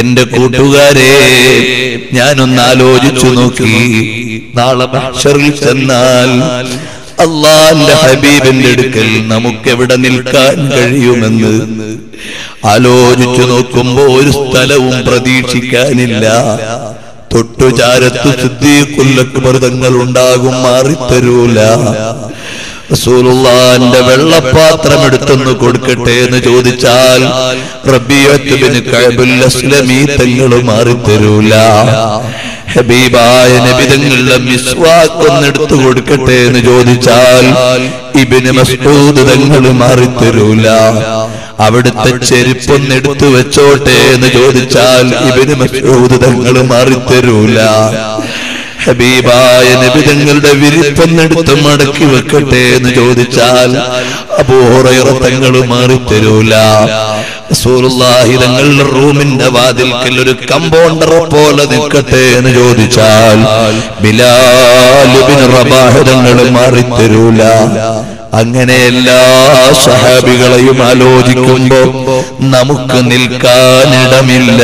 എന്റെ കൂട്ടുകാരെ ഞാനൊന്ന് ആലോചിച്ചു നോക്കി. നാളെ ഭക്ഷറിൽ ചെന്നാൽ അള്ളാന്റെ ഹബീബിന്റെ അടുക്കൽ നമുക്ക് എവിടെ നിൽക്കാൻ കഴിയുമെന്ന്. ആലോചിച്ചു നോക്കുമ്പോ ഒരു സ്ഥലവും പ്രതീക്ഷിക്കാനില്ല. തൊട്ടുചാരത്ത് സിദ്ദീഖുല്ലക്ബർ മൃതങ്ങൾ ഉണ്ടാകും മാറിത്തരൂല. റസൂലുള്ളാന്റെ വെള്ളപാത്രം എടുത്തൊന്ന് കൊടുക്കട്ടെ എന്ന് ചോദിച്ചാൽ റബിയത്തുബിന് കഅബുൽ അസ്ലമി തങ്ങൾ തരൂല ഹബീബായ നബിതങ്ങളുടെ മിസ്വാക്ക് ഒന്ന് എടുത്തു കൊടുക്കട്ടെ എന്ന് ചോദിച്ചാൽ ഇബിന് മസ്ഊദ് തങ്ങൾ മാറിത്തരൂല. അവിടുത്തെ ചെരുപ്പൊന്ന് എടുത്തു വെച്ചോട്ടെ എന്ന് ചോദിച്ചാൽ ഇബിന് മസ്ഊദ് തങ്ങൾ മാറിത്തരൂല. ഹബീബായ നബിതങ്ങളുടെ വിരിപ്പൊന്നെടുത്ത് മടക്കി വെക്കട്ടെ എന്ന് ചോദിച്ചാൽ അപൂർവങ്ങൾ തങ്ങൾ മാറിത്തരൂല. തങ്ങളുടെ റൂമിന്റെ വാതിൽക്കൽ ഒരു കമ്പൗണ്ടറെ പോലെ നിൽക്കട്ടെ എന്ന് ചോദിച്ചാൽ ബിലാലുബിന് റബാഹിതങ്ങൾ മാറിത്തരൂല. അങ്ങനെ എല്ലാ സഹാബികളെയും ആലോചിക്കുമ്പോ നമുക്ക് നിൽക്കാനിടമില്ല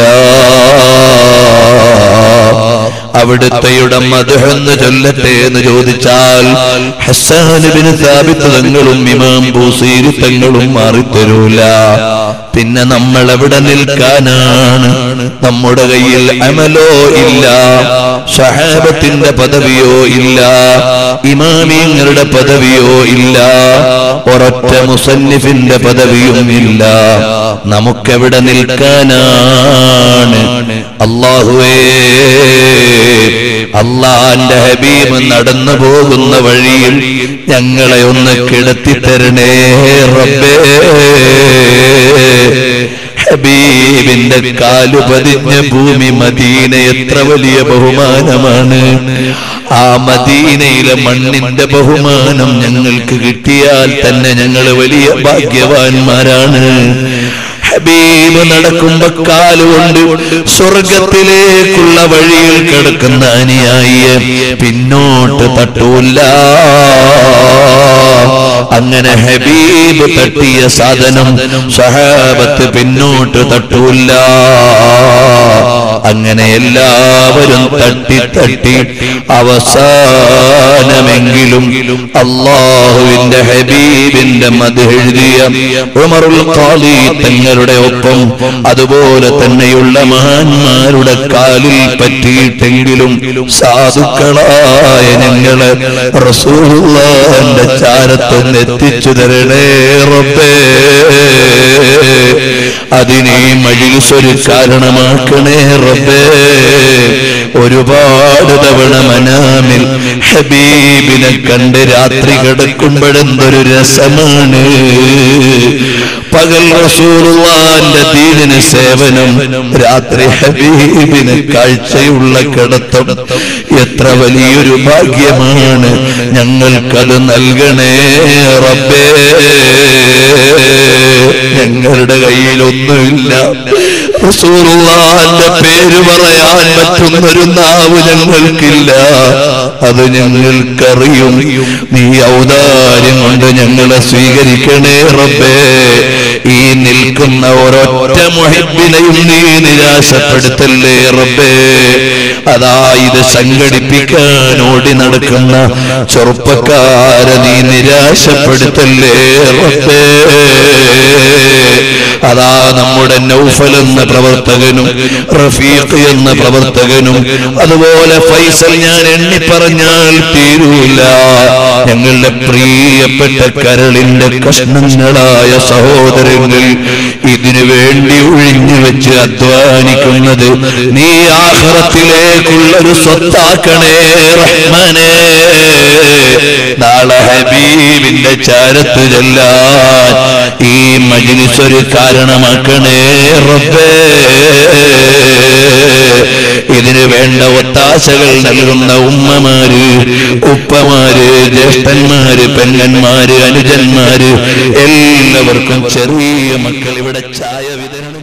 അവിടുത്തെയുടെ മധുഹെന്ന് ചൊല്ലട്ടെ എന്ന് ചോദിച്ചാൽ ഹസാനുബിന് സ്ഥാപിത്ത തങ്ങളും ഇമാം ബൂസീരി തങ്ങളും മാറിത്തരൂല. പിന്നെ നമ്മൾ എവിടെ നിൽക്കാനാണ്? നമ്മുടെ കയ്യിൽ അമലോ ഇല്ല ഷഹാബത്തിന്റെ പദവിയോ ഇല്ല ഇമാമിയങ്ങളുടെ പദവിയോ ഇല്ല ഒരൊറ്റ മുസന്നിഫിന്റെ പദവിയും ഇല്ല. നമുക്കെവിടെ നിൽക്കാനാണ്? അള്ളാഹുവേ അള്ളാന്റെ ഹബീബ് നടന്നു പോകുന്ന വഴിയിൽ ഞങ്ങളെ ഒന്ന് കിടത്തി തരണേ റബ്ബേ. ഹബീബിന്റെ കാലു പതിഞ്ഞ ഭൂമി മദീന എത്ര വലിയ ബഹുമാനമാണ്. ആ മദീനയിലെ മണ്ണിന്റെ ബഹുമാനം ഞങ്ങൾക്ക് കിട്ടിയാൽ തന്നെ ഞങ്ങൾ വലിയ ഭാഗ്യവാന്മാരാണ്. ഹബീബ് നടക്കുമ്പോ കാലുകൊണ്ട് സ്വർഗത്തിലേക്കുള്ള വഴിയിൽ കിടക്കുന്ന അനുയായിയെ പിന്നോട്ട് തട്ടൂല്ല അങ്ങനെ ഹബീബ് തട്ടിയ സാധനം സഹാബത്ത് പിന്നോട്ട് തട്ടൂല്ല അങ്ങനെ എല്ലാവരും തട്ടി തട്ടി അവസാനമെങ്കിലും അള്ളാഹുവിന്റെ ഹബീബിന്റെ മതെഴുതിയ ഉമറുൽ ഖാലി തങ്ങളുടെ ഒപ്പം അതുപോലെ തന്നെയുള്ള മഹാന്മാരുടെ കാലിൽ പറ്റിയിട്ടെങ്കിലും സാധുക്കളായ ഞങ്ങൾ റസൂള്ളന്റെ ചാരത്തൊന്ന് എത്തിച്ചു തരണേ റബ്ബേ. അതിനെ മഴിസൊരു കാരണമാക്കണേ റബ്ബേ. ഒരുപാട് തവണ മനാമിൽ ഹബീബിനെ കണ്ട് രാത്രി കിടക്കുമ്പോഴെന്തൊരു രസമാണ്. പകൽ റസൂറുവാന്റെ ദീനിന് സേവനം രാത്രി ഹബീബിന് കാഴ്ചയുള്ള കിടത്തം എത്ര വലിയൊരു ഭാഗ്യമാണ്. ഞങ്ങൾക്കത് നൽകണേ റബ്ബേ. ഞങ്ങളുടെ കയ്യിലൊന്നുമില്ല. റസൂറുള്ളാന്റെ പേര് പറയാൻ പറ്റുന്നൊരു നാവ് ഞങ്ങൾക്കില്ല. അത് ഞങ്ങൾക്കറിയും. നീ ഔദാര്യം കൊണ്ട് ഞങ്ങളെ സ്വീകരിക്കണേ റബ്ബേ. ഈ നിൽക്കുന്ന ഒരൊറ്റ മുഹിബിനെയും നീ നിരാശപ്പെടുത്തല്ലേ റബ്ബേ. അതാ ഇത് സംഘടിപ്പിക്കാൻ ഓടി നടക്കുന്ന ചെറുപ്പക്കാരെ നീ നിരാശപ്പെടുത്തല്ലേ റബ്ബേ? അതാ നമ്മുടെ നൗഫൽ എന്ന പ്രവർത്തകനും റഫീഖ് എന്ന പ്രവർത്തകനും. അതുപോലെ ഫൈസൽ ഞാൻ എണ്ണി പറഞ്ഞാൽ തീരൂല. ഞങ്ങളുടെ പ്രിയപ്പെട്ട കരളിന്റെ കഷ്ണങ്ങളായ സഹോദരങ്ങൾ ഇതിനു വേണ്ടി ഒഴിഞ്ഞു വെച്ച് അധ്വാനിക്കുന്നത് നീ ആഹ്റത്തിലേക്കുള്ളൊരു സ്വത്താക്കണേ റഹ്മാനേ. നാളെ ഹബീബിന്റെ ചാരത്ത് ചെല്ലാൻ ഈ മജിനിസ് ഒരു കാരണമാക്കണേ റബ്ബേ. ഇതിന് വേണ്ട ഒത്താശകൾ നൽകുന്ന ഉമ്മമാര് ഉപ്പമാര് ജ്യേഷ്ഠന്മാര് പെങ്ങന്മാര് അനുജന്മാര് എല്ലാവർക്കും ചെറിയ മക്കൾ ഇവിടെ ചായ വിതരണം